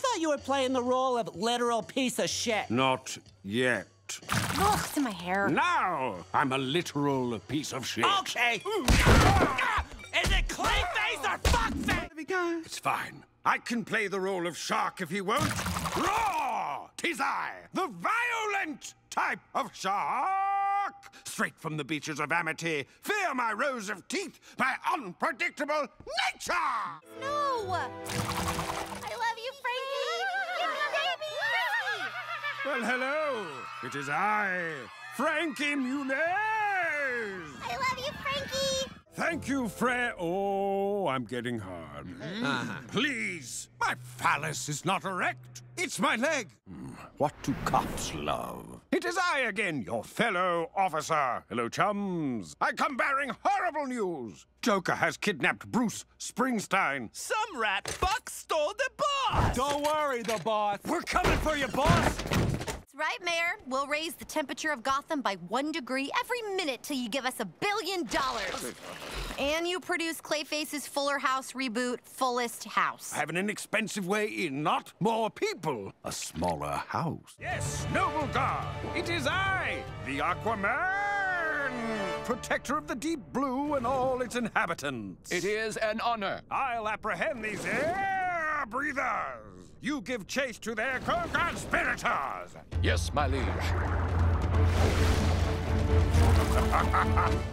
thought you were playing the role of literal piece of shit. Not yet. Ugh, it's in my hair. Now I'm a literal piece of shit. Okay. Ah! Is it Clayface or Fuckface? It's fine. I can play the role of shark if he won't. Raw! Tis I, the violent type of shark! Straight from the beaches of Amity, fear my rows of teeth, my unpredictable nature! No! Well, hello. It is I, Frankie Muniz. I love you, Frankie! Thank you, Fred. Oh, I'm getting hard. Please, my phallus is not erect. It's my leg. Hmm, What do cops love? It is I again, your fellow officer. Hello, chums. I come bearing horrible news. Joker has kidnapped Bruce Springsteen. Some rat fuck stole the boss. Don't worry, the boss. We're coming for you, boss. That's right, Mayor. We'll raise the temperature of Gotham by one degree every minute till you give us a billion dollars. And you produce Clayface's Fuller House reboot, Fullest House. I have an inexpensive way in, not more people. A smaller house. Yes, noble god, it is I, the Aquaman, protector of the deep blue and all its inhabitants. It is an honor. I'll apprehend these air breathers. You give chase to their co-conspirators. Yes, my liege.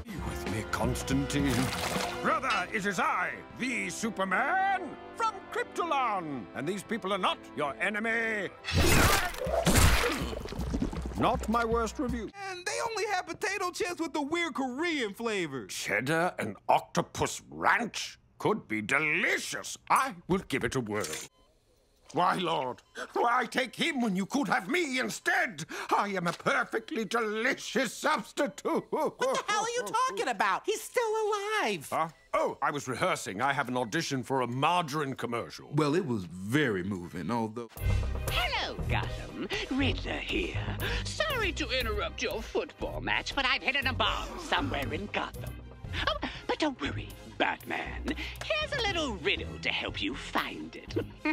You with me, Constantine? Brother, it is I, the Superman from Krypton. And these people are not your enemy. Not my worst review. And they only have potato chips with the weird Korean flavors. Cheddar and octopus ranch could be delicious. I will give it a whirl. Why, Lord? Why take him when you could have me instead? I am a perfectly delicious substitute. What the hell are you talking about? He's still alive. Huh? Oh, I was rehearsing. I have an audition for a margarine commercial. Well, it was very moving, although. Hello, Gotham. Riddler here. Sorry to interrupt your football match, but I've hidden a bomb somewhere in Gotham. Oh, but don't worry, Batman. Here's a little riddle to help you find it.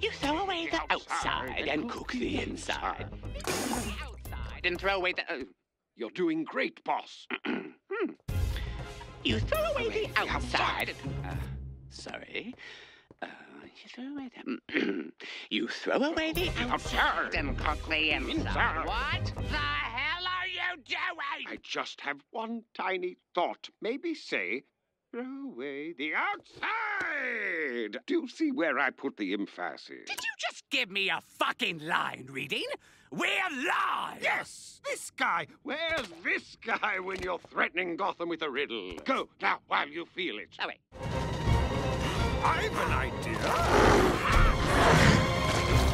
you throw away the outside and cook the inside. You cook the outside and throw away the. Uh, You're doing great, boss. you throw away the outside. Uh, sorry. Uh, you throw away the. you throw away the outside and cook the inside. What the just have one tiny thought. Maybe say, throw away the outside. Do you see where I put the emphasis? Did you just give me a fucking line reading? We're live. Yes, this guy. Where's this guy when you're threatening Gotham with a riddle? Go now while you feel it. Oh, wait. I've an idea.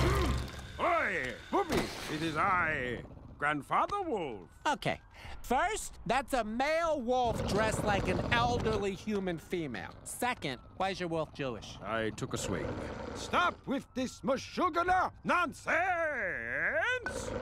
Hmm. Oi, Booby, it is I, Grandfather Wolf. Okay. First, that's a male wolf dressed like an elderly human female. Second, why is your wolf Jewish? I took a swing. Stop with this mashugana nonsense!